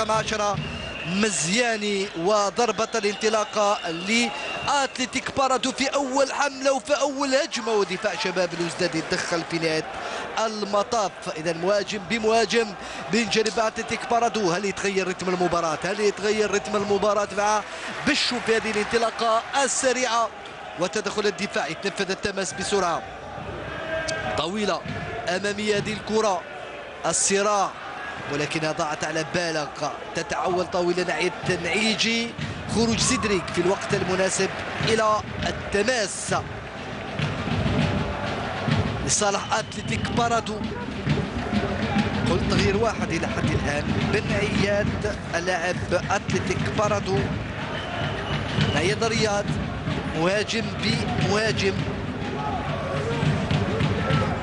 رقم 10 مزياني وضربة الانطلاقة لأتلتيك بارادو في أول حملة وفي أول هجمة ودفاع شباب بلوزداد يتدخل في نهاية المطاف. إذا مهاجم بمهاجم بين جانب أتلتيك بارادو هل يتغير رتم المباراة؟ هل يتغير رتم المباراة مع بشو في هذه الانطلاقة السريعة وتدخل الدفاع. يتنفذ التماس بسرعة طويلة أمامية هذه الكرة. الصراع ولكنها ضاعت على بالغ. تتعول طويلة ناحية تنعيجي. خروج سيدريك في الوقت المناسب إلى التماس. لصالح أتلتيك بارادو. قلت تغيير واحد إلى حد الآن. بن عياد أتلتيك بارادو. عياد رياض مهاجم بمهاجم.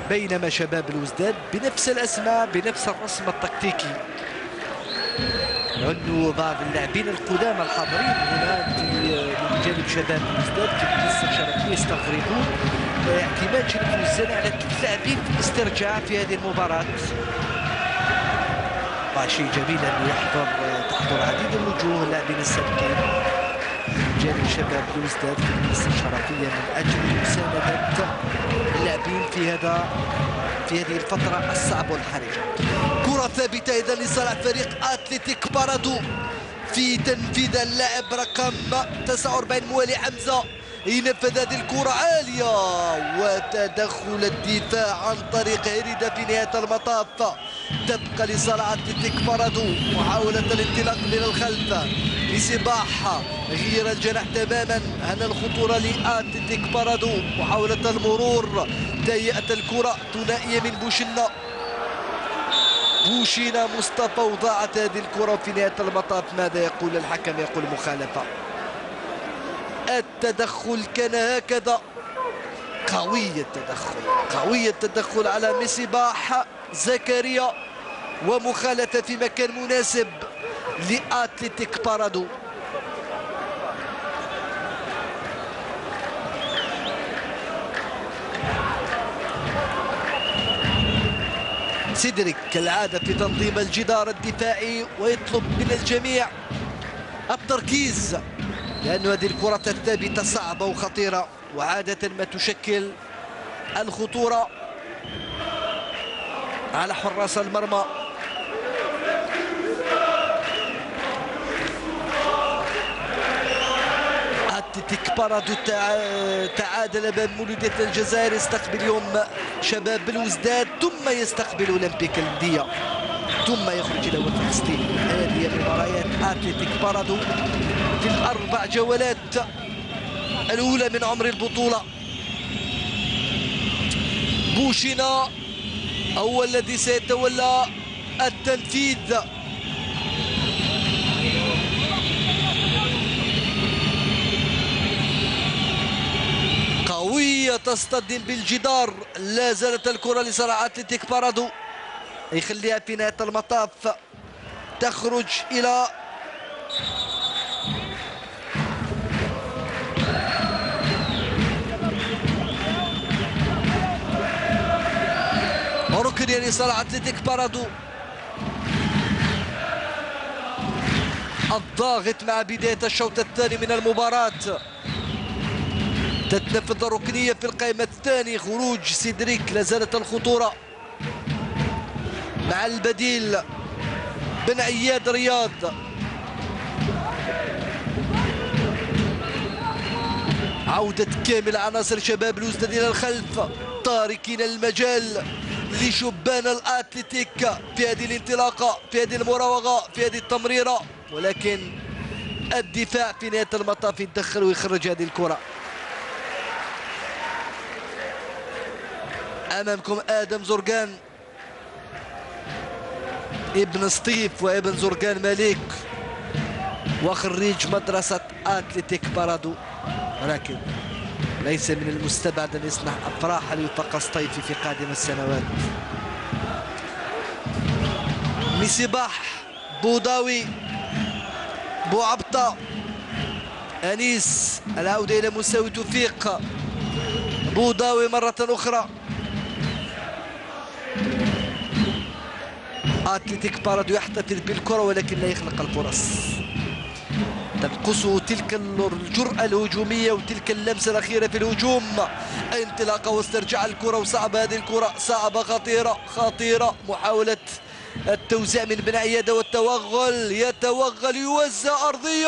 بينما شباب الوزداد بنفس الأسماء بنفس الرسم التكتيكي. لأنه بعض اللاعبين القدامى الحاضرين. هنا في جانب شباب الوزداد في مصر الشرقيه يستغربون اعتماد شريف الوزداد على ثلاث لاعبين في الاسترجاع في هذه المباراة. شيء جميل أنه يحضر تحضر عديد الوجوه اللاعبين السابقين. جانب شباب الوزداد في المنصة الشرفية من أجل مساندة. اللاعبين في هذا في هذه الفترة الصعبة والحرجة كرة ثابتة إذا لصالح فريق أتلتيك بارادو في تنفيذ اللاعب رقم 49 موالي حمزة. ينفذ هذه الكرة عالية وتدخل الدفاع عن طريق هريدة في نهاية المطاف. تبقى لصالح أتلتيك بارادو محاولة الانطلاق من الخلف. بسباحة غير الجناح تماما. هنا الخطورة لأتلتيك بارادو محاولة المرور. تهيئة الكرة ثنائية من بوشنا. بوشينا مصطفى وضاعت هذه الكرة في نهاية المطاف. ماذا يقول الحكم؟ يقول مخالفة. التدخل كان هكذا. قوي التدخل قوي التدخل على مصباح زكريا ومخالفة في مكان مناسب لأتلتيك بارادو. سيدريك كالعادة في تنظيم الجدار الدفاعي ويطلب من الجميع التركيز. لأن هذه الكرة الثابتة صعبة وخطيرة وعادة ما تشكل الخطورة على حراس المرمى. أتلتيك بارادو تعادل أمام مولودية الجزائر يستقبل اليوم شباب الوزداد ثم يستقبل أولمبيك الندية ثم يخرج إلى وقت التسليم هذه مباريات أتلتيك بارادو في الأربع جولات الأولى من عمر البطولة. بوشينا هو الذي سيتولى التنفيذ. قوية تصطدم بالجدار. لا زالت الكرة لصالح أتلتيك بارادو. يخليها في نهاية المطاف. تخرج إلى ركن لصالح أتلتيك بارادو. الضاغط مع بداية الشوط الثاني من المباراة. تتنفذ الركنية في القائمة الثانية. خروج سيدريك لازالت الخطورة. مع البديل بن عياد رياض. عودة كامل عناصر شباب الوزداد إلى الخلف تاركين المجال لشبان الاتليتيك في هذه الانطلاقة في هذه المراوغة في هذه التمريرة. ولكن الدفاع في نهاية المطاف يتدخل ويخرج هذه الكرة. أمامكم آدم زرقان. ابن سطيف وابن زرقان مليك وخريج مدرسة أتلتيك بارادو. ولكن ليس من المستبعد أن يصنع أفراح لوفاق سطيفي في قادم السنوات. مصباح بوضاوي بوعبطة أنيس العودة إلى مساوي توفيق بوضاوي مرة أخرى. أتلتيك بارادو يحتفظ بالكرة ولكن لا يخلق الفرص. تنقصه تلك الجرأة الهجومية وتلك اللمسة الأخيرة في الهجوم. انطلاقة واسترجاع الكرة وصعبة هذه الكرة. صعبة خطيرة خطيرة. محاولة التوزيع من بن عيادة والتوغل. يتوغل يوزع أرضية!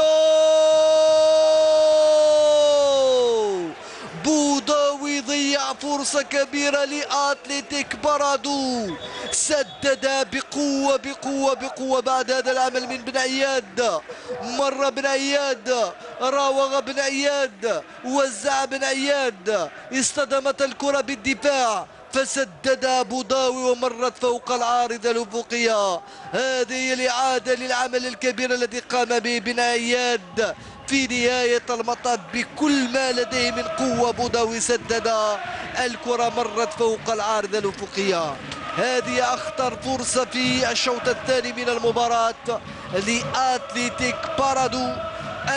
بوضاوي ضيع فرصة كبيرة لأتلتيك بارادو. سدد بقوة بقوة بقوة بعد هذا العمل من بن عياد. مر بن عياد راوغ بن عياد وزع بن عياد. اصطدمت الكرة بالدفاع فسدد بوضاوي ومرت فوق العارضة الأفقية. هذه الإعادة للعمل الكبير الذي قام به بن عياد. في نهاية المطاف بكل ما لديه من قوة بوضاوي سدد الكرة مرت فوق العارضة الأفقية. هذه أخطر فرصة في الشوط الثاني من المباراة لأتليتيك بارادو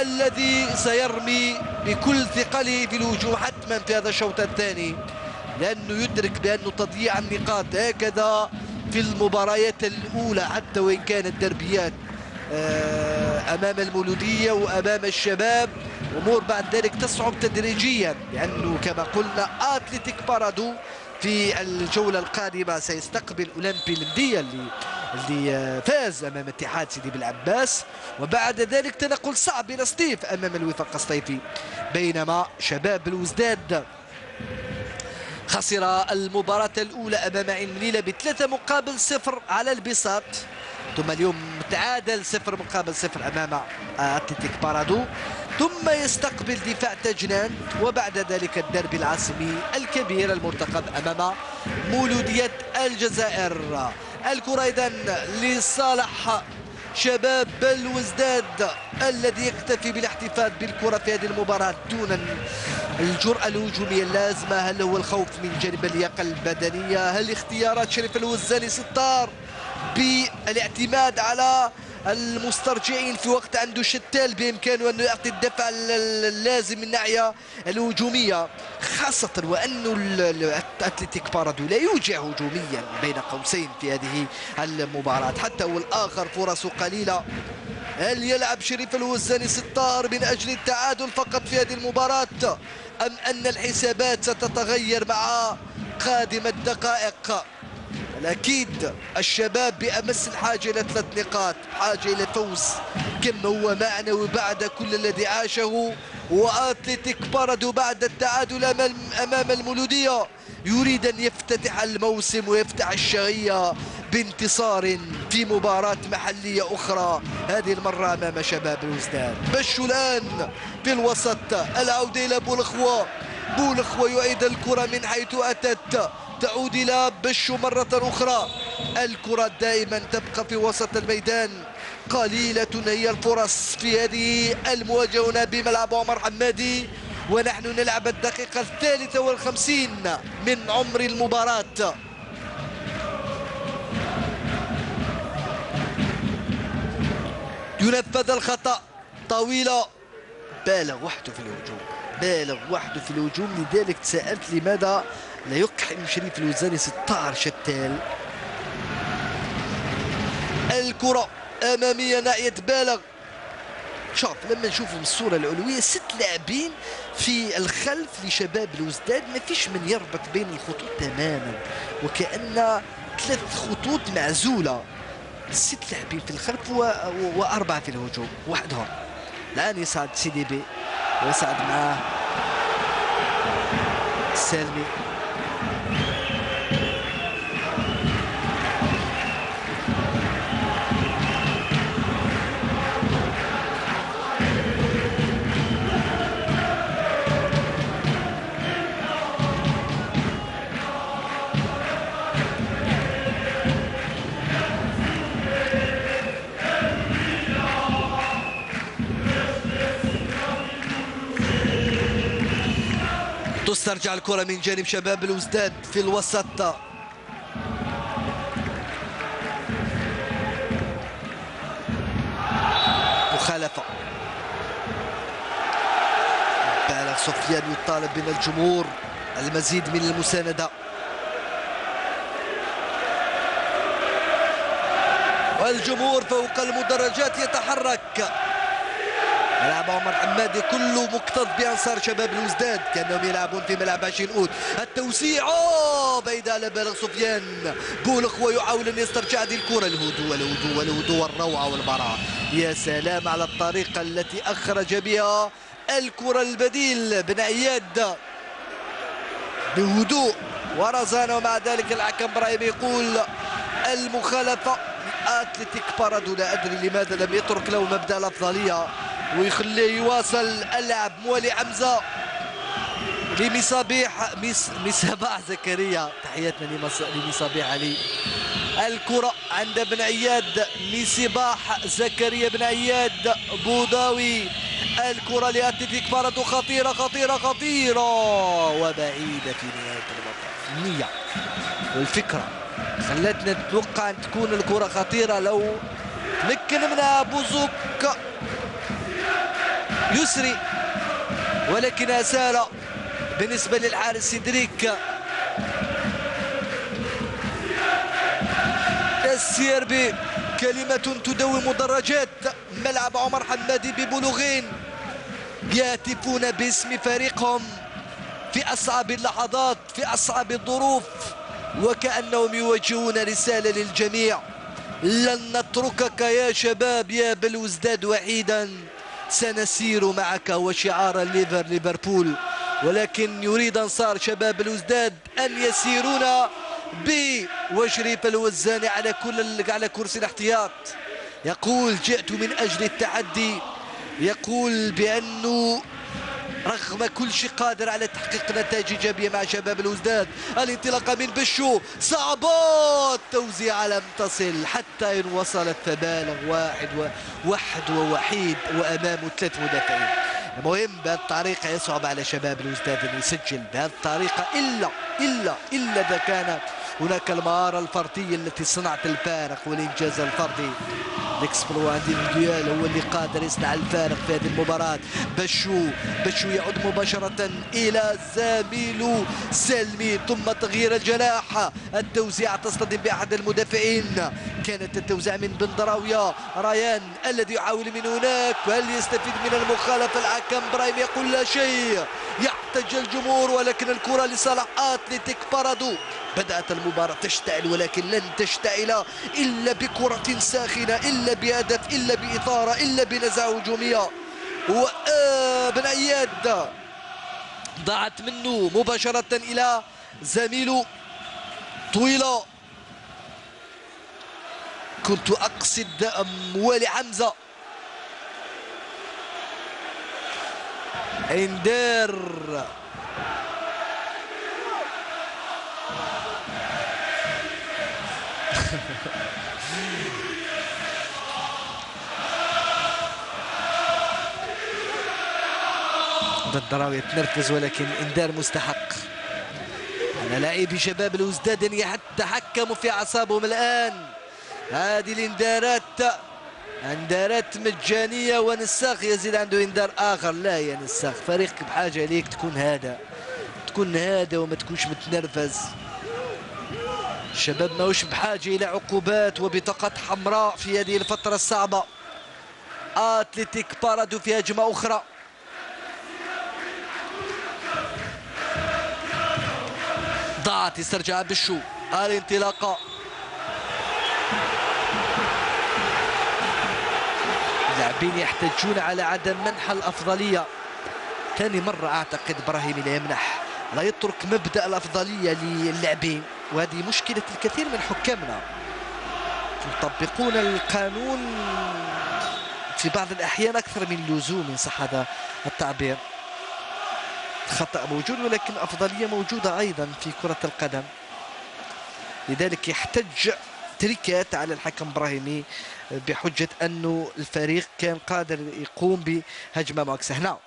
الذي سيرمي بكل ثقله في الهجوم حتما في هذا الشوط الثاني. لأنه يدرك بأن تضييع النقاط هكذا في المباريات الأولى حتى وإن كانت دربيات. أمام المولودية وأمام الشباب. أمور بعد ذلك تصعب تدريجيا لأنه كما قلنا أتلتيك بارادو في الجولة القادمة سيستقبل أولمبي المدية اللي اللي آه، فاز أمام اتحاد سيدي بالعباس وبعد ذلك تنقل صعب إلى سطيف أمام الوفاق الصيفي بينما شباب الوزداد. خسر المباراة الأولى أمام عين منيلة بثلاثة مقابل صفر على البساط. ثم اليوم تعادل صفر مقابل صفر أمام أتلتيك بارادو. ثم يستقبل دفاع تجنان وبعد ذلك الدربي العاصمي الكبير المرتقب أمام مولودية الجزائر. الكرة إذا لصالح شباب الوزداد الذي يكتفي بالاحتفال بالكرة في هذه المباراة دون الجرأة الهجومية. اللازمة هل هو الخوف من جانب اللياقة البدنية؟ هل اختيارات شريف الوزاني ستار بالاعتماد على المسترجعين في وقت عنده شتال بإمكانه أنه يعطي الدفع اللازم من الناحية الهجومية خاصة وانه الاتلتيك بارادو لا يوجع هجوميا بين قوسين في هذه المباراة. حتى والآخر فرصه قليلة. هل يلعب شريف الوزاني ستار من أجل التعادل فقط في هذه المباراة؟ أم أن الحسابات ستتغير مع قادم الدقائق؟ أكيد الشباب بأمس الحاجة إلى ثلاث نقاط حاجة إلى فوز. كم هو معنوي بعد كل الذي عاشه؟ وأتلتيك باردو بعد التعادل امام المولودية. يريد أن يفتتح الموسم ويفتح الشهية بانتصار في مباراة محلية أخرى. هذه المرة أمام شباب الوزدان. بشو الآن في الوسط العودة إلى بولخوا. بولخوا يعيد الكرة من حيث أتت. تعود إلى بشو مرة أخرى. الكرة دائما تبقى في وسط الميدان. قليلة هي الفرص في هذه المواجهة هنا بملعب عمر حمادي. ونحن نلعب الدقيقة الثالثة والخمسين من عمر المباراة. ينفذ الخطأ. طويلة. بالغ وحده في الهجوم. بالغ وحده في الهجوم. لذلك تساءلت لماذا لا يقحم شريف الوزاني 16 شتال الكرة أمامية ناحية بالغ. شوف لما نشوفوا من الصورة العلوية ست لاعبين في الخلف لشباب الوزداد ما فيش من يربط بين الخطوط تماما. وكأن ثلاث خطوط معزولة. ست لاعبين في الخلف و... و... وأربعة في الهجوم. وحدهم الآن يصعد سيدي بي. ويصعد معاه سالمي. تسترجع الكرة من جانب شباب الوزداد في الوسط. مخالفة. بالغ سفيان يطالب من الجمهور. المزيد من المساندة. والجمهور فوق المدرجات يتحرك. ملعب عمر حمادي كله مكتظ بأنصار شباب الوزداد. كانهم يلعبون في ملعب 20 أوت. التوسيع بعيدة على بالغ سفيان. بولخ ويحاول ان يسترجع هذه الكرة. الهدوء الهدوء الهدوء والروعة والبراعه يا سلام على الطريقة التي أخرج بها الكرة البديل. بن عياد بهدوء ورزان ومع ذلك الحكم إبراهيم يقول المخالفة أتلتيك بارادو لا أدري لماذا لم يترك له مبدأ الأفضلية. ويخليه يواصل اللعب مولي حمزة. لمصابيح مس مصباح زكريا. تحياتنا لمصابيح علي. الكرة عند بن عياد. مصباح زكريا بن عياد. بوضاوي. الكرة لأتلتيك بارادو خطيرة خطيرة خطيرة. وبعيدة في نهاية المطاف. النية والفكرة خلتنا نتوقع أن تكون الكرة خطيرة لو تمكن منها بوزوك يسري ولكن أسال بالنسبة للحارس سيدريك. السيربي كلمة تدوي مدرجات. ملعب عمر حمادي ببلوغين. يهتفون باسم فريقهم في أصعب اللحظات في أصعب الظروف وكأنهم يوجهون رسالة للجميع. لن نتركك يا شباب يا بلوزداد وحيدا سنسير معك وشعار الليفر ليفربول. ولكن يريد أنصار شباب الوزداد أن يسيرون بوشريف الوزاني على كل على كرسي الاحتياط. يقول جئت من أجل التحدي يقول بانه رغم كل شيء قادر على تحقيق نتائج إيجابية مع شباب الوزداد. الانطلاقه من بشو. صعبات. توزيع لم تصل حتى إن وصلت فبالغ واحد وواحد ووحيد وامامه ثلاث مدافعين. المهم بهذه الطريقة يصعب على شباب الوزداد أن يسجل بهذه الطريقة الا الا إلا إذا كانت هناك المهارة الفردية التي صنعت الفارق والإنجاز الفردي. ال exploit individuel هو اللي قادر يصنع الفارق في هذه المباراة. بشو بشو يعود مباشرة إلى زميله سلمي ثم تغيير الجناح التوزيع تصطدم بأحد المدافعين. كانت التوزيع من بن دراوية. ريان الذي يحاول من هناك. هل يستفيد من المخالفة الحكم؟ برايم يقول لا شيء. يحتج الجمهور ولكن الكرة لصالح أتلتيك بارادو بدأت المباراة تشتعل ولكن لن تشتعل إلا بكرة ساخنة إلا بهدف إلا بإثارة إلا بنزعة هجومية. وابن أياد ضاعت منه مباشرة إلى زميله طويلة كنت أقصد موالي حمزة. اندير بالضراوي يتنرفز ولكن إنذار مستحق. على لاعبي شباب الوزداد يتحكموا في أعصابهم الآن. هذه الإنذارات إنذارات مجانية ونساخ. يزيد عنده إنذار آخر. لا يا نساخ فريقك بحاجة ليك تكون هذا تكون هذا وما تكونش متنرفز. الشباب ماهوش بحاجة إلى عقوبات وبطاقات حمراء في هذه الفترة الصعبة. أتلتيك بارادو في هجمة أخرى. ضاعت يسترجع بشو. الانطلاقة. اللاعبين يحتاجون على عدم منح الأفضلية. ثاني مرة أعتقد إبراهيم لا يمنح. لا يترك مبدأ الأفضلية للاعبين. وهذه مشكلة الكثير من حكامنا. يطبقون القانون في بعض الأحيان أكثر من اللزوم إن صح هذا التعبير. الخطا موجود ولكن الافضليه موجودة أيضا في كرة القدم. لذلك يحتج تريكات على الحكم إبراهيمي بحجة انه الفريق كان قادر يقوم بهجمة معكسه هنا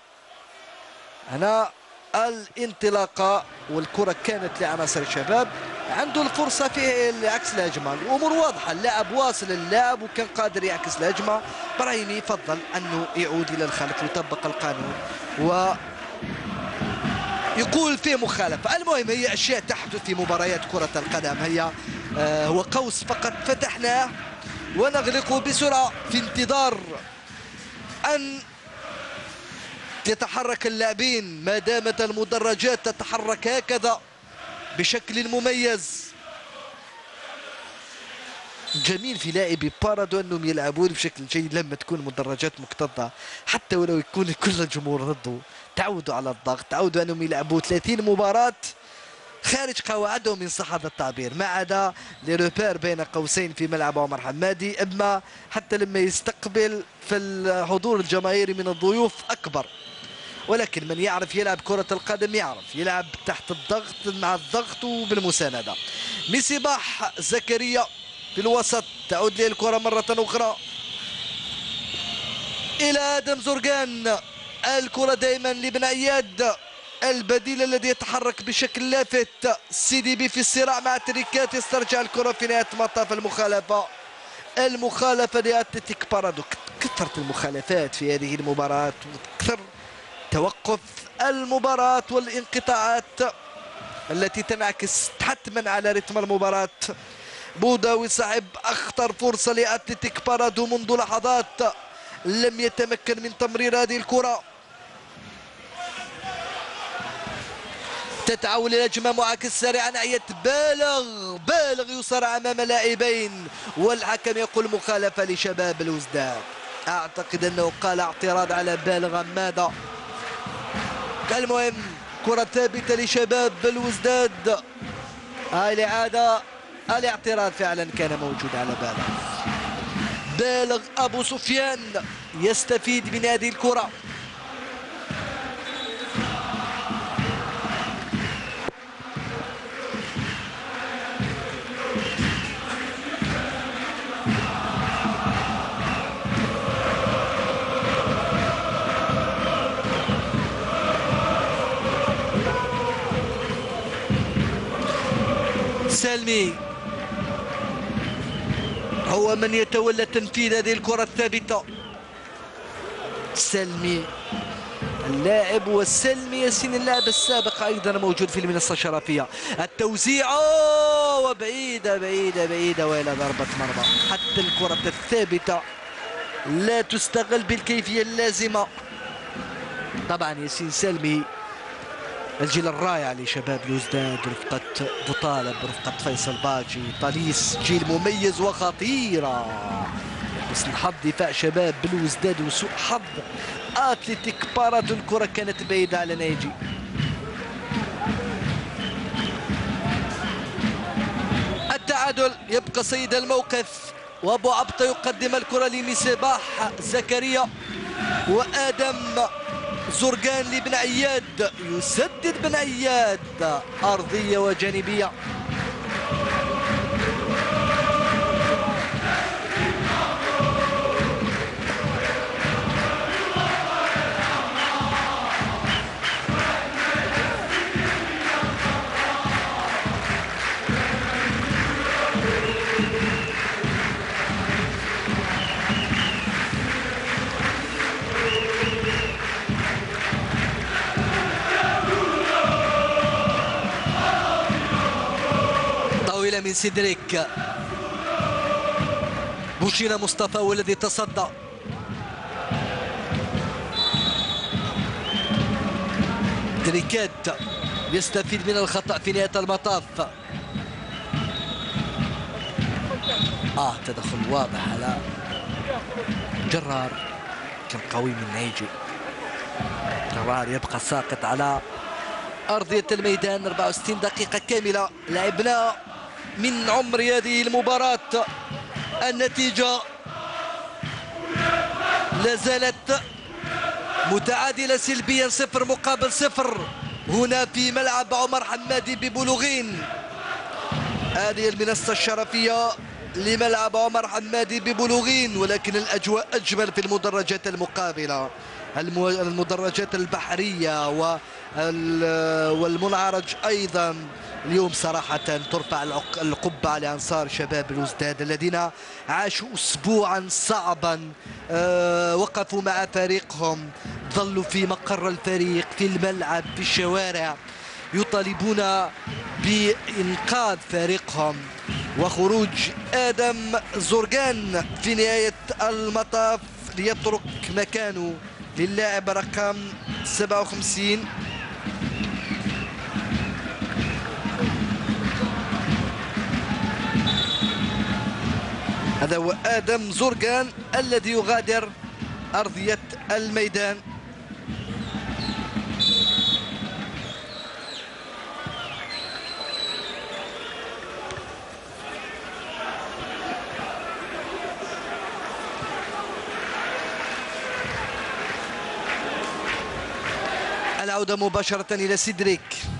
هنا الانطلاقة والكرة كانت لعناصر الشباب. عنده الفرصة في عكس الهجمة الأمور واضحة اللاعب واصل اللعب وكان قادر يعكس الهجمة براهيمي يفضل أنه يعود إلى الخلف ويطبق القانون و يقول في مخالفة المهم هي أشياء تحدث في مباريات كرة القدم. هي آه هو قوس فقط. فتحناه ونغلق بسرعة في انتظار أن يتحرك اللاعبين. ما دامت المدرجات تتحرك هكذا بشكل مميز. جميل في لاعبي بارادو انهم يلعبون بشكل جيد لما تكون المدرجات مكتظة. حتى ولو يكون كل الجمهور ضده. تعودوا على الضغط. تعودوا انهم يلعبوا 30 مباراة خارج قواعدهم ان صح هذا التعبير. ما عدا لروبير بين قوسين في ملعب عمر حمادي. إما حتى لما يستقبل في الحضور الجماهيري من الضيوف أكبر. ولكن من يعرف يلعب كرة القدم يعرف يلعب تحت الضغط مع الضغط وبالمساندة. مصباح زكريا في الوسط. تعود له الكرة مرة أخرى. إلى آدم زرقان. الكرة دائما لابن عياد البديل الذي يتحرك بشكل لافت. سيدي بي في الصراع مع تريكات يسترجع الكرة في نهاية مطاف المخالفة. المخالفة لأتلتيك بارادو كثرت المخالفات في هذه المباراة. وكثر توقف المباراة والانقطاعات التي تنعكس حتما على رتم المباراة. بوداوي صاحب أخطر فرصة لأتلتيك بارادو منذ لحظات لم يتمكن من تمرير هذه الكرة. تتعول الهجمة معاكس سريعا ناحية بالغ بالغ يصارع أمام لاعبين والحكم يقول مخالفة لشباب الوزداد أعتقد أنه قال اعتراض على بالغ ماذا؟ المهم كرة ثابتة لشباب الوزداد. هاي الإعادة الاعتراض فعلا كان موجود على بالغ بالغ أبو سفيان يستفيد من هذه الكرة. سلمي. هو من يتولى تنفيذ هذه الكرة الثابتة. سلمي. اللاعب والسلمي ياسين اللاعب السابق أيضا موجود في المنصة الشرفية. التوزيع وبعيدة بعيدة بعيدة وإلى ضربة مرمى. حتى الكرة الثابتة لا تستغل بالكيفية اللازمة. طبعا ياسين سلمي الجيل الرائع لشباب لوزداد رفقة بطالب رفقة فيصل باجي. طاليس جيل مميز وخطيرة. بس حظ دفاع شباب بلوزداد وسوء حظ. أتلتيك بارادو الكرة كانت بعيدة على ناجي التعادل يبقى سيد الموقف. وأبو عبطة يقدم الكرة لمصباح زكريا. وآدم زرقان لبن عياد يسدد بن عياد أرضية وجانبية. من سيدريك. بوشينا مصطفى هو الذي تصدى. تريكات يستفيد من الخطأ في نهاية المطاف. آه تدخل واضح على جرار. كان قوي من نيجي. جرار يبقى ساقط على أرضية الميدان. 64 دقيقة كاملة. لعبنا. من عمر هذه المباراة. النتيجة لا زالت متعادلة سلبيا صفر مقابل صفر. هنا في ملعب عمر حمادي ببلوغين. هذه المنصة الشرفية لملعب عمر حمادي ببلوغين. ولكن الأجواء أجمل في المدرجات المقابلة. المدرجات البحرية والمنعرج أيضا. اليوم صراحة ترفع القبعة لأنصار شباب الوزداد الذين عاشوا أسبوعا صعبا أه وقفوا مع فريقهم ظلوا في مقر الفريق في الملعب في الشوارع يطالبون بإنقاذ فريقهم. وخروج آدم زورغان في نهاية المطاف ليترك مكانه للاعب رقم 57 هذا هو آدم زورغان الذي يغادر أرضية الميدان. العودة مباشرة إلى سيدريك.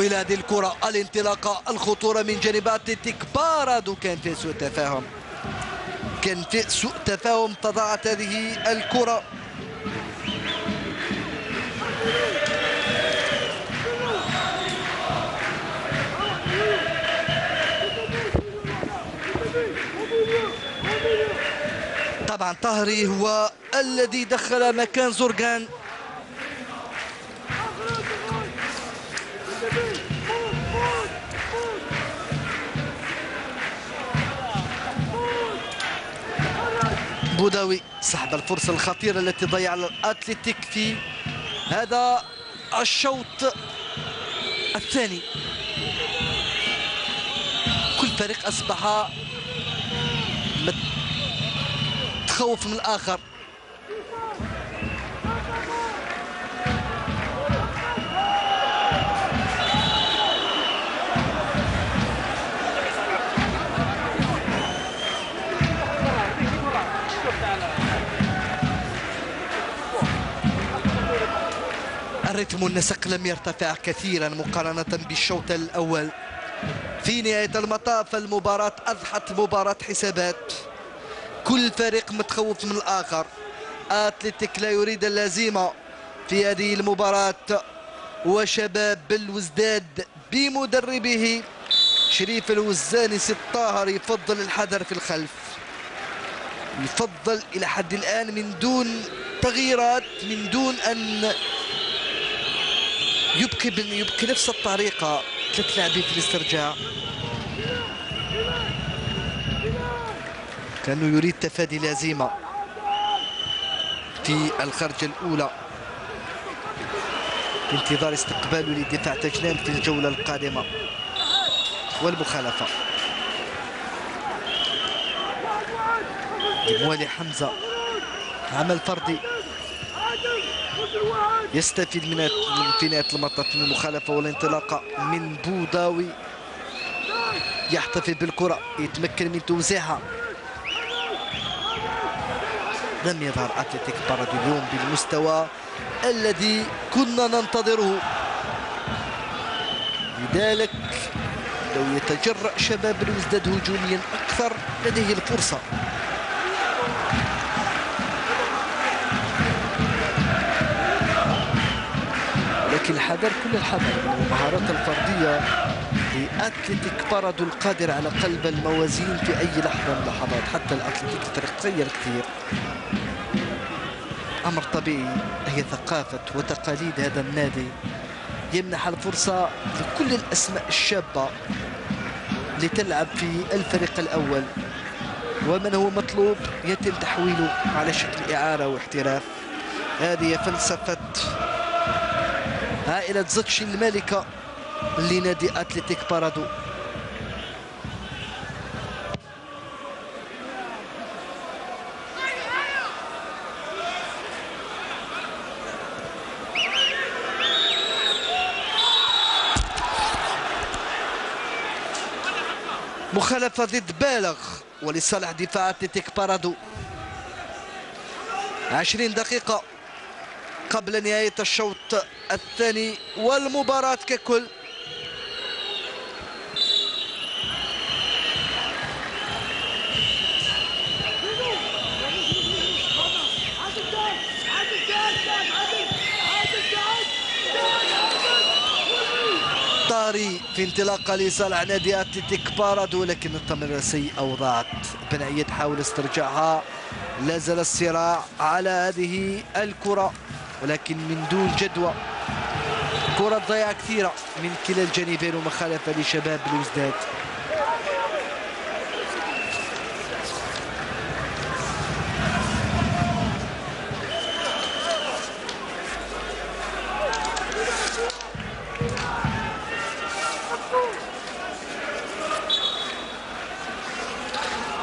طويل هذه الكرة الانطلاقة الخطورة من جانب اتلتيك بارادو كان في سوء تفاهم كان في سوء تفاهم تضاعت هذه الكرة. طبعا طهري هو الذي دخل مكان زرقان. بوداوي سحب الفرصة الخطيرة التي ضيع الأتليتيك في هذا الشوط الثاني. كل فريق أصبح متخوف من الآخر. الريتم النسق لم يرتفع كثيرا مقارنة بالشوط الأول. في نهاية المطاف المباراة أضحت مباراة حسابات. كل فريق متخوف من الآخر. أتلتيك لا يريد اللازمة في هذه المباراة. وشباب الوزداد بمدربه شريف الوزاني سي الطاهر يفضل الحذر في الخلف. يفضل إلى حد الآن من دون تغييرات من دون أن يبقي يبقي نفس الطريقة. ثلاث لاعبين في الاسترجاع. كأنه يريد تفادي الهزيمه في الخرجة الأولى. بانتظار استقباله لدفاع تجنان في الجولة القادمة والمخالفة. موالي حمزة عمل فردي. يستفيد من في نهايه المطاف من المخالفة والانطلاقة من بوداوي. يحتفل بالكرة يتمكن من توزيعها. لم يظهر أتلتيك بارادو اليوم بالمستوى الذي كنا ننتظره. لذلك لو يتجرأ شباب الوزداد هجوميا أكثر لديه الفرصة. الحذر كل الحذر من المهارات الفردية لأتلتيك بارادو القادر على قلب الموازين في أي لحظة من اللحظات. حتى الأتلتيك الفريق تغير كثير. أمر طبيعي. هي ثقافة وتقاليد هذا النادي. يمنح الفرصة لكل الأسماء الشابة لتلعب في الفريق الأول. ومن هو مطلوب؟ يتم تحويله على شكل إعارة واحتراف. هذه فلسفة عائلة زكشي المالكة لنادي أتلتيك بارادو. مخالفة ضد بالغ ولصالح دفاع أتلتيك بارادو. عشرين دقيقة. قبل نهاية الشوط الثاني والمباراة ككل. طاري في انطلاقة لصالح نادي أتلتيك بارادو لكن التمرير سيء. أوضاعت بن عيد حاول استرجاعها. لازال الصراع على هذه الكرة. ولكن من دون جدوى كرة ضيعة كثيرة من كلا الجانبين ومخالفة لشباب بلوزداد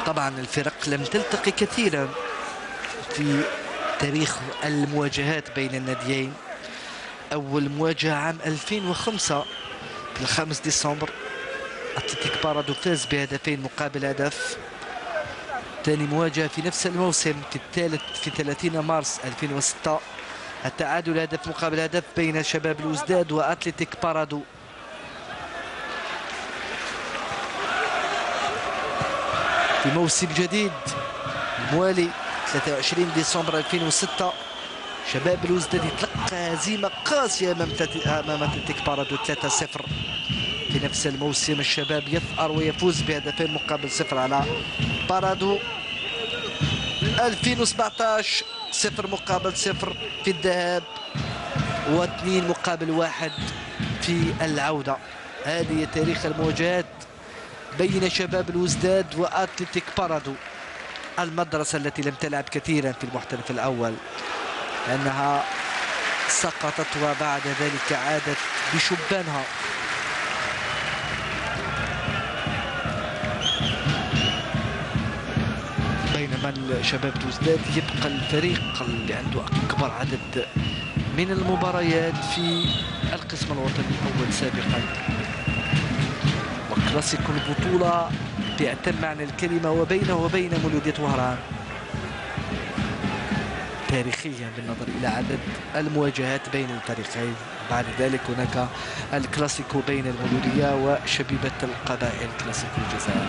طبعا الفرق لم تلتقي كثيرا في تاريخ المواجهات بين الناديين. أول مواجهة عام 2005 في الخامس ديسمبر. أتلتيك بارادو فاز بهدفين مقابل هدف. ثاني مواجهة في نفس الموسم في الثالث في 30 مارس 2006 التعادل هدف مقابل هدف بين شباب بلوزداد وأتلتيك بارادو. في موسم جديد موالي 23 ديسمبر 2006 شباب بلوزداد يتلقى هزيمة قاسية أمام أمام أتلتيك بارادو 3-0 في نفس الموسم الشباب يثأر ويفوز بهدفين مقابل صفر على بارادو. 2017 صفر مقابل صفر في الذهاب واثنين مقابل واحد في العودة. هذه تاريخ المواجهات بين شباب الوزداد وأتلتيك بارادو المدرسة التي لم تلعب كثيرا في المحترف الأول. لأنها سقطت وبعد ذلك عادت بشبانها. بينما شباب الوزداد يبقى الفريق اللي عنده أكبر عدد من المباريات في القسم الوطني الأول سابقا. وكلاسيكو البطولة بأتم معنى الكلمة وبينه وبين مولودية وهران تاريخيا بالنظر إلى عدد المواجهات بين الفريقين. بعد ذلك هناك الكلاسيكو بين المولودية وشبيبة القبائل كلاسيكو الجزائر.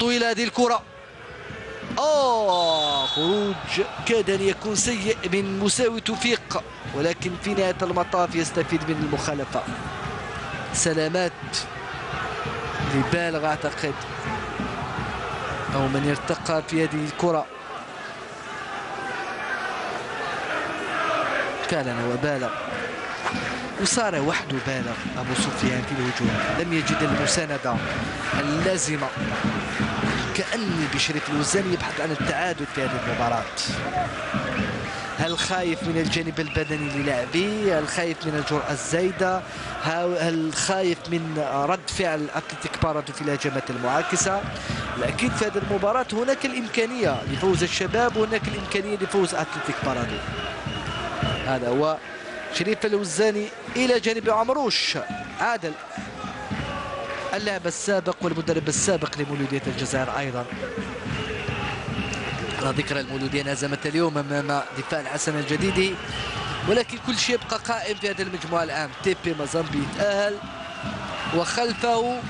طويلة هذه الكرة. آه خروج كاد أن يكون سيء من مساوي توفيق ولكن في نهاية المطاف يستفيد من المخالفة. سلامات. لبالغ أعتقد أو من ارتقى في هذه الكرة. فعلا هو بالغ. وصار وحده بالغ. أبو سفيان في الهجوم. لم يجد المساندة اللازمة. كأني بشريف الوزاني يبحث عن التعادل في هذه المباراة. هل خايف من الجانب البدني للاعبيه هل خايف من الجرأة الزايدة هل خايف من رد فعل أتلتيك بارادو في الهجمات المعاكسة. لكن في هذه المباراة هناك الإمكانية لفوز الشباب وهناك الإمكانية لفوز أتلتيك بارادو. هذا هو شريف الوزاني إلى جانب عمروش. عادل اللاعب السابق والمدرب السابق لمولودية الجزائر أيضا. على ذكر المولودية انهزمت اليوم أمام دفاع الحسن الجديدي ولكن كل شيء يبقى قائم في هذه المجموعة الآن. تيبي مازامبي يتأهل وخلفه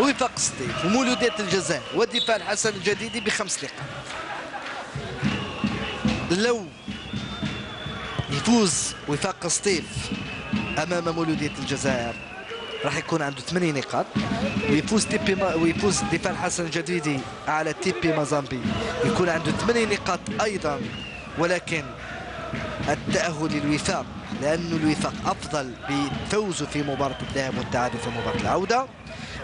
وفاق ستيف ومولودية الجزائر والدفاع الحسن الجديدي بخمس نقاط لو يفوز وفاق سطيف أمام مولوديه الجزائر راح يكون عنده 8 نقاط. ويفوز تيبي ما ويفوز دفاع الحسني الجديدي على تي بي مازيمبي. يكون عنده 8 نقاط أيضا. ولكن التأهل للوفاق لأنه الوفاق أفضل بفوزه في مباراة الذهاب والتعادل في مباراة العودة.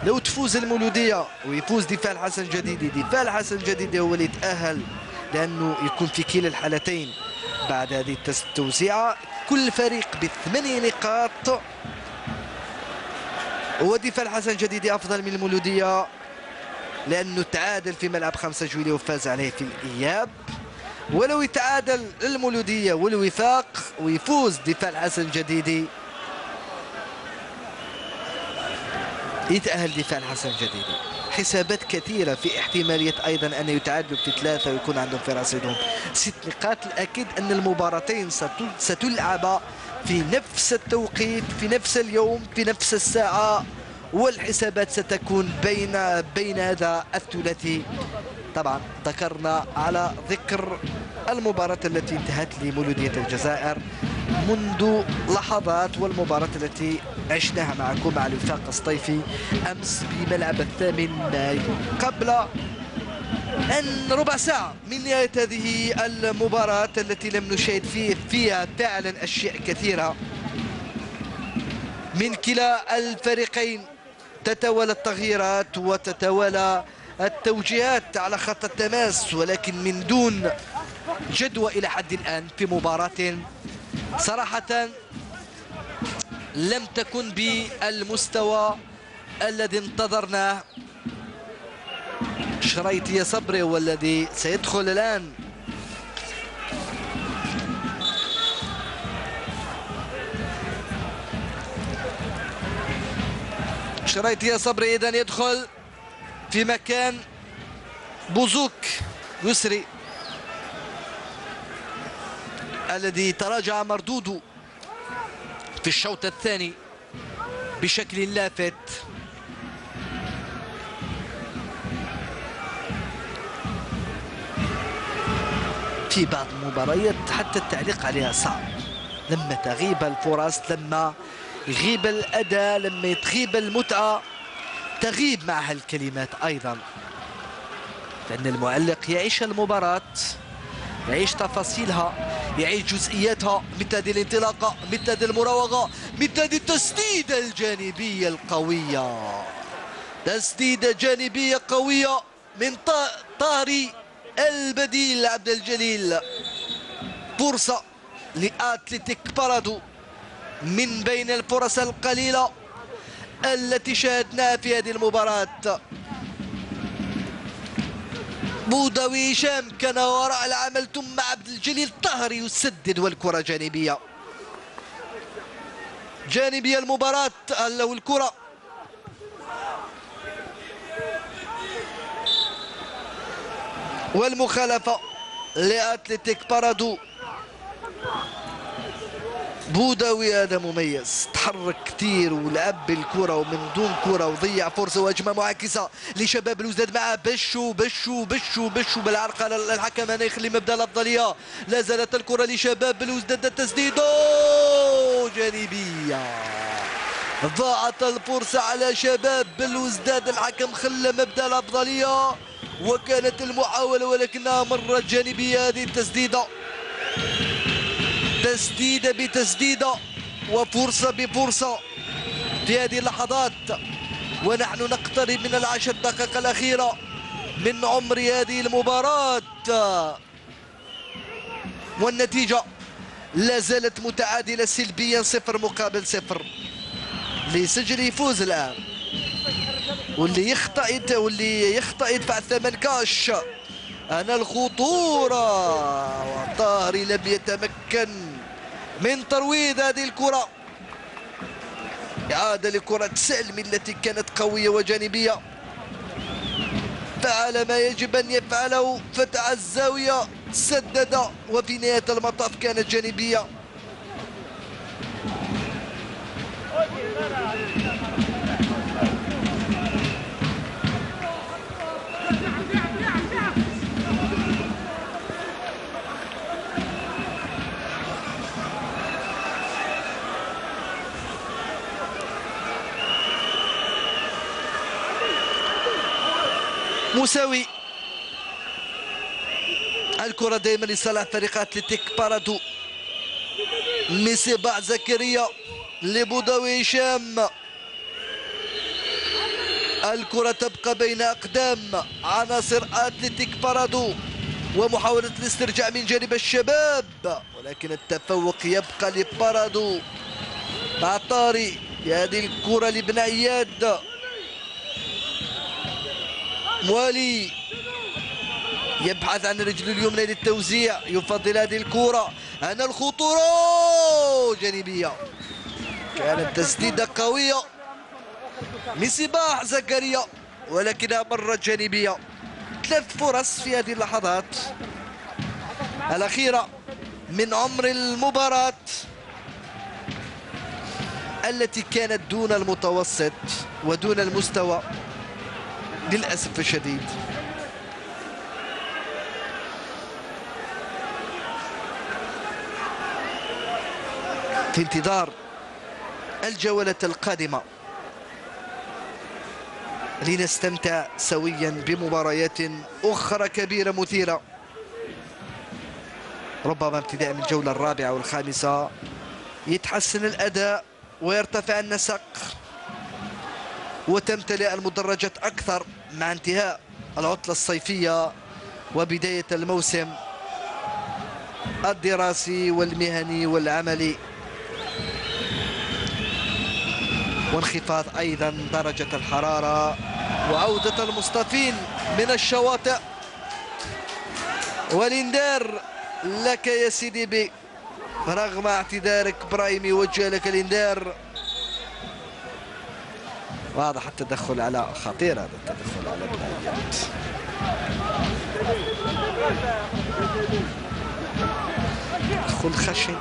لو تفوز المولودية ويفوز دفاع الحسني الجديدي دفاع الحسني الجديدي هو اللي يتاهل لأنه يكون في كلا الحالتين بعد هذه التوزيعة. كل فريق بثمانية نقاط ودفاع الحسن الجديدي أفضل من المولودية لأنه تعادل في ملعب خمسة جويلية وفاز عليه في الإياب. ولو يتعادل المولوديه والوفاق ويفوز دفاع الحسن الجديدي يتأهل دفاع الحسن الجديدي حسابات كثيرة في احتمالية أيضا أن يتعادلوا في ثلاثة ويكون عندهم في رصيدهم ست نقاط. الأكيد أن المباراتين ستلعب في نفس التوقيت في نفس اليوم في نفس الساعة والحسابات ستكون بين بين هذا الثلاثي. طبعا ذكرنا على ذكر المباراة التي انتهت لمولودية الجزائر منذ لحظات والمباراة التي عشناها معكم مع الوفاق الصيفي أمس بملعب الثامن قبل أن ربع ساعة من نهاية هذه المباراة التي لم نشاهد فيه فيها فعلا أشياء كثيرة. من كلا الفريقين تتوالى التغييرات وتتوالى التوجيهات على خط التماس ولكن من دون جدوى إلى حد الآن في مباراة صراحة لم تكن بالمستوى الذي انتظرناه. شريطي صبري والذي سيدخل الآن. شريطي صبري إذا يدخل في مكان بوزوك يسري الذي تراجع مردوده في الشوط الثاني بشكل لافت. في بعض المباريات حتى التعليق عليها صعب. لما تغيب الفرص لما يغيب الأداء لما تغيب المتعة تغيب معها الكلمات أيضا. لأن المعلق يعيش المباراة يعيش تفاصيلها يعيش جزئياتها. مثل الانطلاقة مثل المراوغة؟ مثل التسديدة الجانبية القوية تسديدة جانبية قوية من طاري البديل عبد الجليل. فرصة لأتلتيك بارادو من بين الفرص القليلة التي شاهدناها في هذه المباراة. بودوي هشام كان وراء العمل ثم عبد الجليل طهري يسدد والكرة جانبية. جانبية المباراة له الكرة. والمخالفة لأتلتيك بارادو. بوداوي هذا مميز. تحرك كثير ولعب بالكرة ومن دون كرة وضيع فرصة وهجمة معاكسة لشباب الوزداد مع بشو بشو بشو بشو بالعرقلة الحكم. هنا يخلي مبدأ الأفضلية. لا زالت الكرة لشباب الوزداد التسديد. جانبية. ضاعت الفرصة على شباب الوزداد الحكم خلى مبدأ الأفضلية. وكانت المحاولة ولكنها مرة جانبية هذه التسديدة. تسديدة بتسديدة وفرصة بفرصة في هذه اللحظات. ونحن نقترب من العشر دقائق الأخيرة من عمر هذه المباراة. والنتيجة لا زالت متعادلة سلبيا صفر مقابل صفر. اللي يسجل يفوز الآن. واللي يخطئ واللي يخطئ يدفع الثمن كاش. أنا الخطورة وطاري لم يتمكن من ترويض هذه الكرة. إعادة لكرة سلمي التي كانت قوية وجانبية. فعل ما يجب أن يفعله فتح الزاوية. سدد وفي نهاية المطاف كانت جانبية. مساوي. الكرة دائما لصالح فريق اتلتيك بارادو. مصباح زكريا لبوداوي هشام. الكرة تبقى بين أقدام عناصر أتلتيك بارادو ومحاولة الاسترجاع من جانب الشباب. ولكن التفوق يبقى لبارادو. مع طاري هذه الكرة لابن عياد. موالي يبحث عن رجله اليمنى للتوزيع يفضل هذه الكرة. أنا الخطورة. جانبية. كانت تسديدة قوية. مصباح زكريا. ولكنها مرة جانبية. ثلاث فرص في هذه اللحظات. الأخيرة من عمر المباراة التي كانت دون المتوسط ودون المستوى. للأسف الشديد. في انتظار الجولة القادمة. لنستمتع سويا بمباريات أخرى كبيرة مثيرة. ربما ابتداء من الجولة الرابعة والخامسة. يتحسن الأداء ويرتفع النسق. وتمتلئ المدرجات أكثر مع انتهاء العطلة الصيفية وبداية الموسم الدراسي والمهني والعملي. وانخفاض أيضا درجة الحرارة وعودة المصطفين من الشواطئ. والإنذار لك يا سيدي بي رغم اعتذارك برايمي وجه لك الإنذار واضح التدخل على خطير هذا التدخل على بنايات تدخل خشن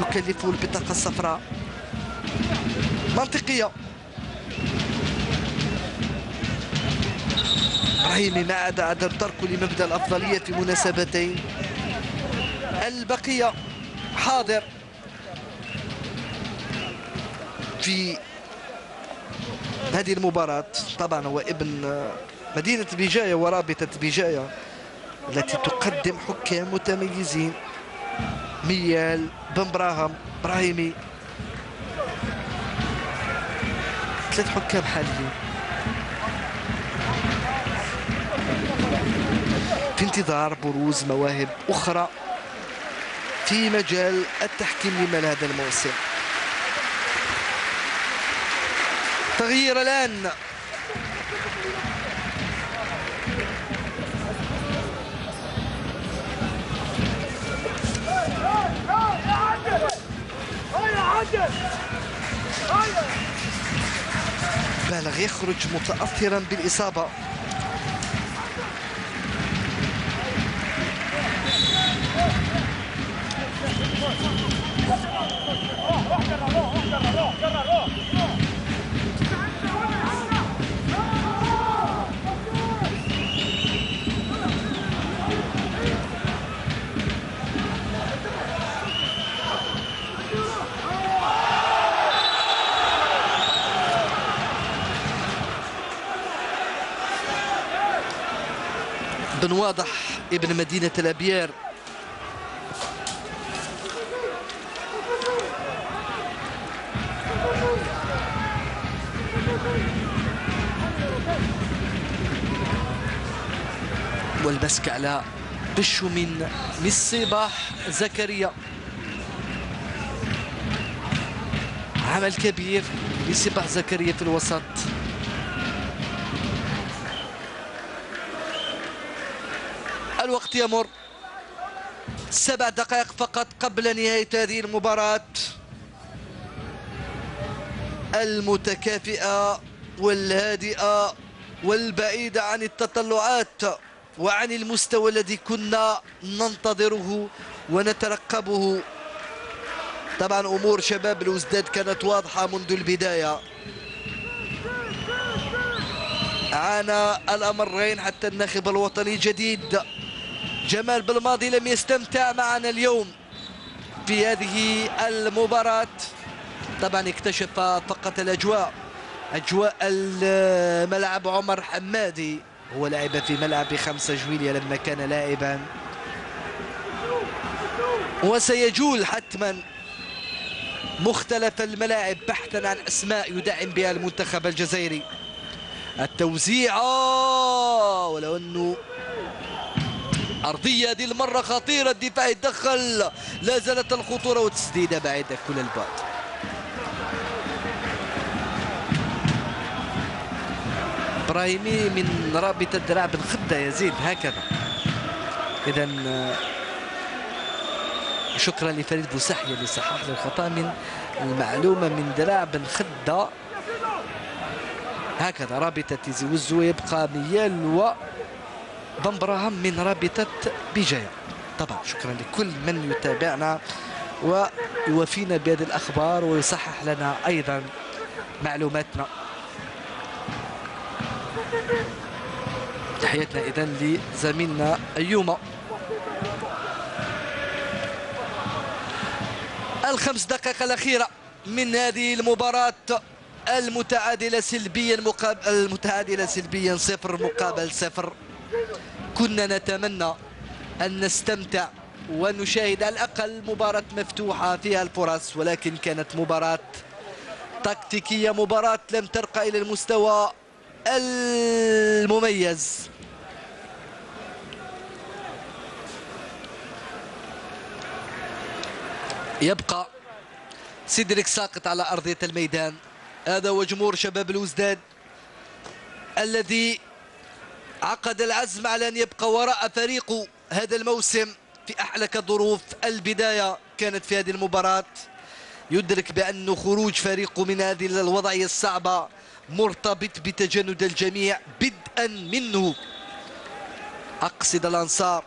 يكلفه البطاقة الصفراء. منطقية. ابراهيمي ما عدا عدم تركه لمبدأ الأفضلية في مناسبتين. البقية حاضر. في هذه المباراة طبعا هو ابن مدينة بجاية ورابطة بجاية التي تقدم حكام متميزين ميال بن براهم براهيمي ثلاث حكام حاليين. في انتظار بروز مواهب أخرى في مجال التحكيم لمال هذا الموسم. تغيير الآن. بالغ يخرج متأثرا بالإصابة. بن واضح. ابن مدينة الأبيار والمسك على بشو من مصباح زكريا. عمل كبير لصباح زكريا في الوسط. يمر. سبع دقائق فقط قبل نهاية هذه المباراة. المتكافئة والهادئة والبعيدة عن التطلعات وعن المستوى الذي كنا ننتظره ونترقبه. طبعا أمور شباب الوزداد كانت واضحة منذ البداية. عانى الأمرين حتى الناخب الوطني الجديد جمال بالماضي لم يستمتع معنا اليوم في هذه المباراة. طبعا اكتشف فقط الأجواء أجواء الملعب عمر حمادي هو لعب في ملعب خمسة جويليا لما كان لاعبا وسيجول حتما مختلف الملاعب بحثا عن أسماء يدعم بها المنتخب الجزائري. التوزيع ولو أنه أرضية هذه المرة خطيرة الدفاع يتدخل. لا زالت الخطورة وتسديدة بعيدة كل البعد. إبراهيمي من رابطة دراع بن خدة يزيد هكذا. إذا شكرا لفريد بوسحية اللي صحح لي الخطأ من المعلومة من دراع بن خدة هكذا رابطة تيزي وزو يبقى ميال و بن براهم من رابطة بجاية. طبعا شكرا لكل من يتابعنا ويوفينا بهذه الأخبار ويصحح لنا أيضا معلوماتنا. تحياتنا إذا لزميلنا أيوما. الخمس دقائق الأخيرة من هذه المباراة المتعادلة سلبيا مقابل المتعادلة سلبيا صفر مقابل صفر. كنا نتمنى أن نستمتع ونشاهد على الأقل مباراة مفتوحة فيها الفرص ولكن كانت مباراة تكتيكية مباراة لم ترقى إلى المستوى المميز. يبقى سيدريك ساقط على أرضية الميدان. هذا هو جمهور شباب الوزداد الذي عقد العزم على أن يبقى وراء فريقه هذا الموسم في أحلك الظروف البداية كانت في هذه المباراة. يدرك بأن خروج فريقه من هذه الوضعية الصعبة مرتبط بتجند الجميع بدءا منه. أقصد الأنصار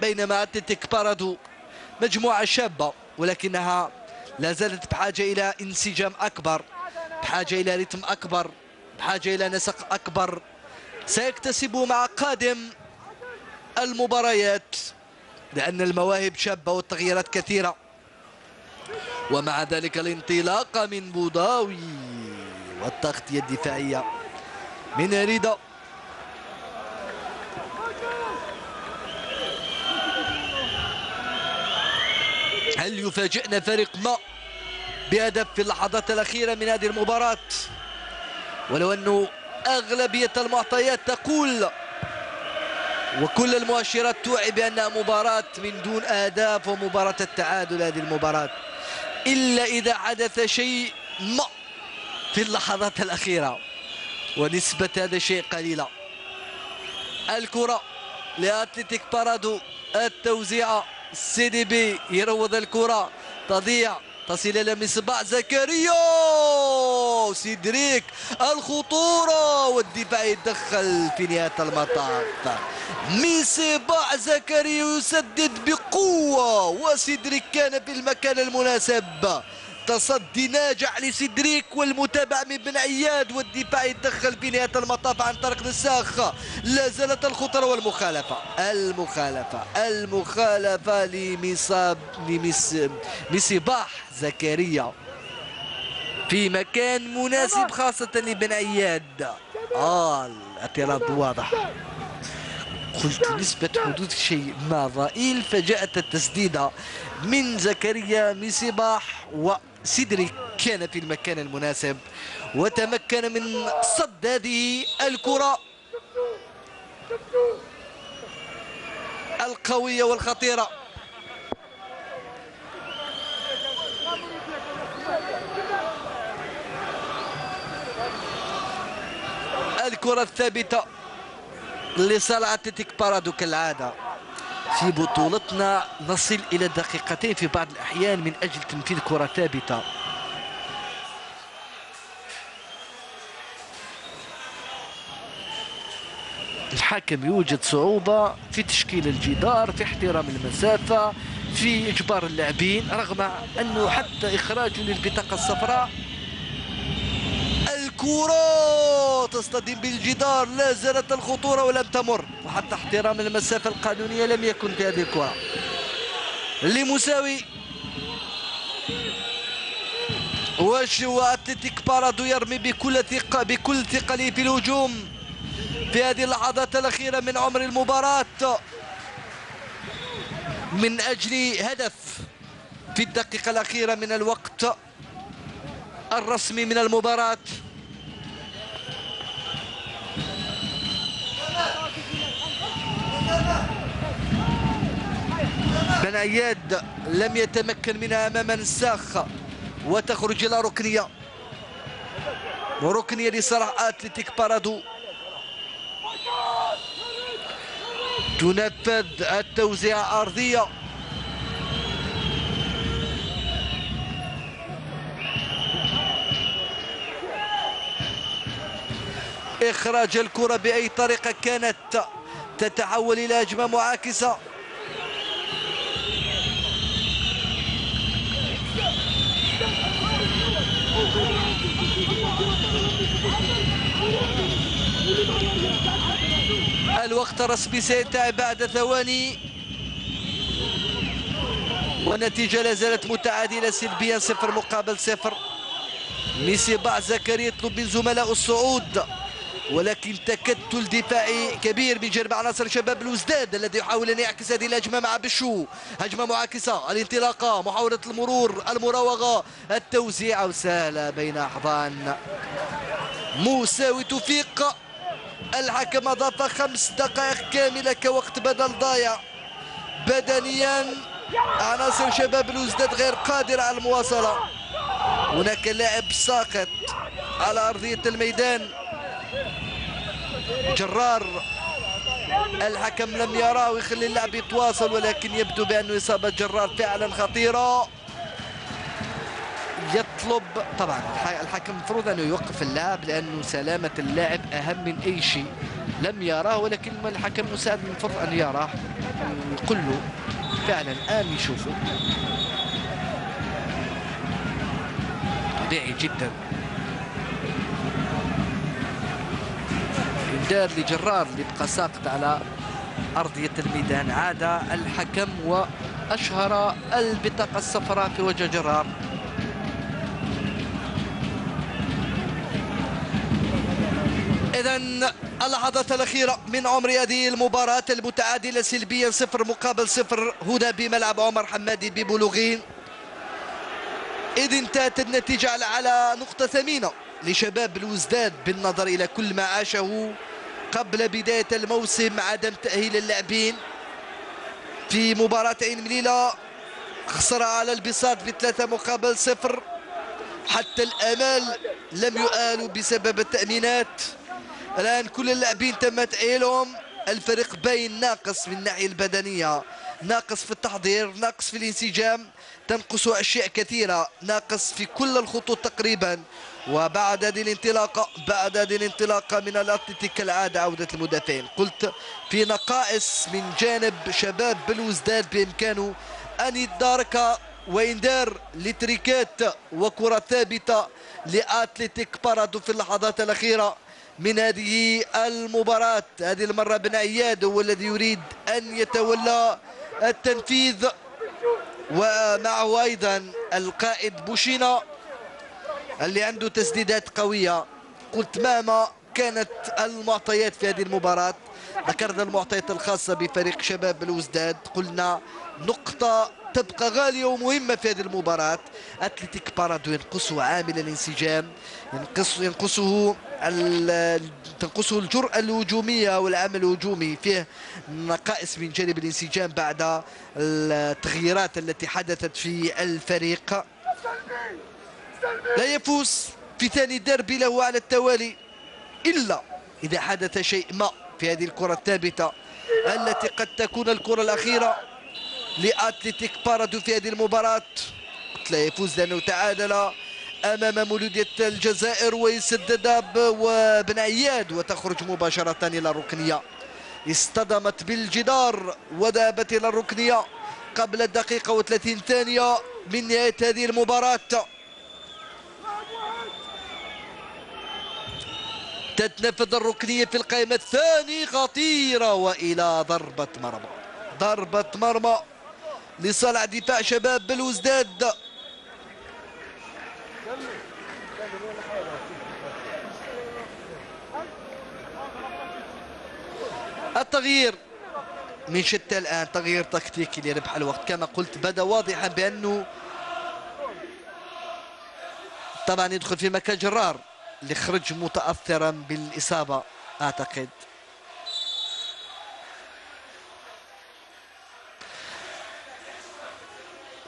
بينما أتلتيك بارادو مجموعة شابة ولكنها لا زالت بحاجة إلى انسجام أكبر بحاجة إلى رتم أكبر بحاجة إلى نسق أكبر. سيكتسب مع قادم المباريات لأن المواهب شابة والتغييرات كثيرة. ومع ذلك الانطلاقة من بوضاوي والتغطية الدفاعية من رضا هل يفاجئنا فريق ما بهدف في اللحظات الأخيرة من هذه المباراة؟ ولو أنه أغلبية المعطيات تقول وكل المؤشرات توعي بأنها مباراة من دون أهداف ومباراة التعادل هذه المباراة. إلا إذا حدث شيء ما في اللحظات الأخيرة. ونسبة هذا الشيء قليلة. الكرة لأتلتيك بارادو التوزيعة سي دي بي يروض الكرة. تضيع. تصل إلى مصباح زكريا سيدريك الخطورة والدفاع يتدخل في نهاية المطاف. مصباح زكريا يسدد بقوة وسيدريك كان في المكان المناسب. تصدي ناجح لسيدريك والمتابعة من بن عياد والدفاع يتدخل في نهاية المطاف عن طريق نساخ. لا زالت الخطرة والمخالفة. المخالفة المخالفة لمصاب لمس مصباح زكريا. في مكان مناسب خاصة لبن عياد. آه الاعتراض واضح. قلت نسبة حدوث شيء ما ضئيل فجاءت التسديدة من زكريا مصباح و سيدري كان في المكان المناسب وتمكن من صد هذه الكرة. القوية والخطيرة. الكرة الثابتة لصالح أتلتيك بارادو كالعادة في بطولتنا نصل إلى دقيقتين في بعض الأحيان من أجل تنفيذ كرة ثابتة. الحكم يوجد صعوبة في تشكيل الجدار في احترام المسافة في إجبار اللاعبين رغم أنه حتى إخراج للبطاقة الصفراء الكرة تصطدم بالجدار لا زالت الخطورة ولم تمر. وحتى احترام المسافة القانونية لم يكن في هذه الكرة. لمساوي. واش أتلتيك بارادو يرمي بكل ثقة بكل ثقله في الهجوم. في هذه اللحظات الأخيرة من عمر المباراة. من أجل هدف في الدقيقة الأخيرة من الوقت الرسمي من المباراة. بن عياد لم يتمكن منها أمام نساخ وتخرج إلى ركنية. وركنيه لصالح أتلتيك بارادو. تنفذ التوزيع أرضية. إخراج الكرة بأي طريقة كانت تتحول إلى هجمة معاكسة. الوقت الرسمي سينتهي بعد ثواني. والنتيجة لا زالت متعادلة. سلبيا صفر مقابل صفر. ميسي باع زكريا يطلب من زملاء الصعود. ولكن تكتل دفاعي كبير من جانب عناصر شباب الوزداد الذي يحاول أن يعكس هذه الهجمة مع بشو. هجمة معاكسة الانطلاقة محاولة المرور المراوغة التوزيع وسهله بين أحضان. موسى توفيق الحكم اضاف خمس دقائق كاملة كوقت بدل ضايع. بدنيا عناصر شباب الوزداد غير قادره على المواصلة. هناك لاعب ساقط على أرضية الميدان. جرار الحكم لم يراه ويخلي اللعب يتواصل ولكن يبدو بأنه إصابة جرار فعلا خطيرة. يطلب طبعا الحكم المفروض أنه يوقف اللاعب لأنه سلامة اللاعب أهم من أي شيء. لم يراه ولكن الحكم المساعد المفروض أن يراه. يقول له فعلا قام يشوفه. طبيعي جدا. إمداد لجرار اللي بقى ساقط على أرضية الميدان. عاد الحكم وأشهر البطاقة الصفراء في وجه جرار. إذا اللحظات الأخيرة من عمر هذه المباراة المتعادلة سلبيا صفر مقابل صفر. هنا بملعب عمر حمادي ببلوغين. إذ انتهت النتيجة على نقطة ثمينة لشباب الوزداد. بالنظر إلى كل ما عاشه قبل بداية الموسم عدم تأهيل اللاعبين في مباراة عين مليلة خسر على البساط بثلاثة مقابل صفر. حتى الأمال لم يؤالوا بسبب التأمينات. الآن كل اللاعبين تم تأهيلهم. الفريق باين ناقص من الناحية البدنية ناقص في التحضير ناقص في الانسجام. تنقص أشياء كثيرة ناقص في كل الخطوط تقريبا. وبعد هذه الانطلاقة بعد هذه الانطلاقة من الأتلتيك كالعادة عودة المدافعين. قلت في نقائص من جانب شباب بلوزداد بإمكانه أن يتدارك ويندار لتريكات وكرة ثابتة لأتلتيك بارادو في اللحظات الأخيرة من هذه المباراة. هذه المرة بن عياد هو الذي يريد أن يتولى التنفيذ ومعه أيضا القائد بوشينا. اللي عنده تسديدات قوية. قلت مهما كانت المعطيات في هذه المباراة. ذكرنا المعطيات الخاصة بفريق شباب الوزداد. قلنا نقطة تبقى غالية ومهمة في هذه المباراة. أتلتيك بارادو ينقصه عامل الانسجام. ينقص ينقصه تنقصه الجرأة الهجومية والعمل الهجومي. فيه نقائص من جانب الانسجام بعد التغييرات التي حدثت في الفريق. لا يفوز في ثاني ديربي له على التوالي إلا إذا حدث شيء ما في هذه الكرة الثابتة التي قد تكون الكرة الأخيرة لأتلتيك بارادو في هذه المباراة. لا يفوز لأنه تعادل أمام مولودية الجزائر ويسدد وبن عياد وتخرج مباشرة إلى الركنية. اصطدمت بالجدار وذهبت إلى الركنية قبل الدقيقة و30 ثانية من نهاية هذه المباراة. تتنفذ الركنية في القائمة الثاني خطيرة وإلى ضربة مرمى. ضربة مرمى لصالح دفاع شباب بالوزداد. التغيير من شتى الآن تغيير تكتيكي لربح الوقت. كما قلت بدأ واضحا بأنه طبعا يدخل في مكان جرار. اللي خرج متاثرا بالإصابة أعتقد.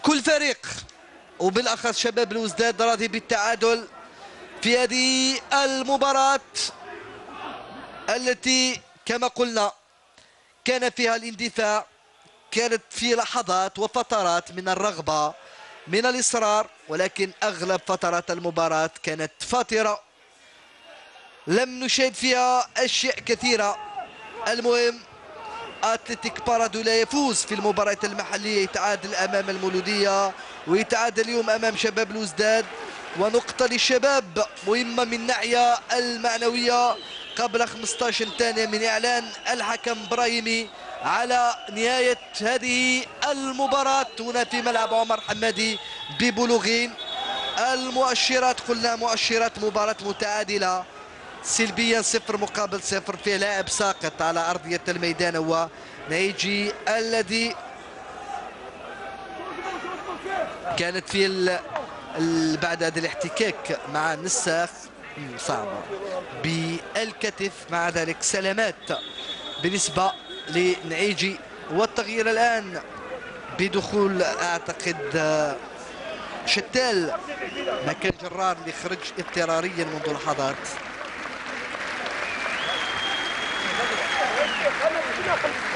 كل فريق وبالأخص شباب الوزداد راضي بالتعادل في هذه المباراة التي كما قلنا كان فيها الاندفاع كانت في لحظات وفترات من الرغبة من الإصرار ولكن أغلب فترات المباراة كانت فاتره لم نشاهد فيها أشياء كثيرة. المهم أتلتيك بارادو لا يفوز في المباريات المحلية يتعادل أمام المولودية ويتعادل اليوم أمام شباب الوزداد ونقطة للشباب مهمة من الناحية المعنوية. قبل 15 ثانية من إعلان الحكم برايمي على نهاية هذه المباراة. هنا في ملعب عمر حمادي ببلوغين. المؤشرات قلنا مؤشرات مباراة متعادلة. سلبيا صفر مقابل صفر في لاعب ساقط على أرضية الميدان هو نيجي الذي كانت في بعد هذا الاحتكاك مع النساخ صعبة بالكتف. مع ذلك سلامات بالنسبة لنعيجي والتغيير الآن بدخول أعتقد شتال مكان جرار اللي خرج اضطراريا منذ لحظات.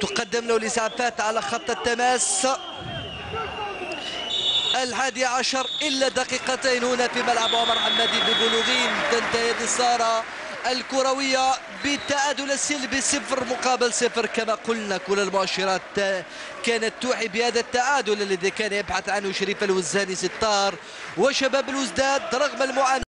تقدم له الإسعافات على خط التماس. الحادي عشر إلا دقيقتين هنا في ملعب عمر حمادي ببلوغين. تنتهي الإثارة الكروية بالتعادل السلبي صفر مقابل صفر. كما قلنا كل المؤشرات كانت توحي بهذا التعادل الذي كان يبحث عنه شريف الوزاني ستار وشباب الوزداد رغم المعاناة.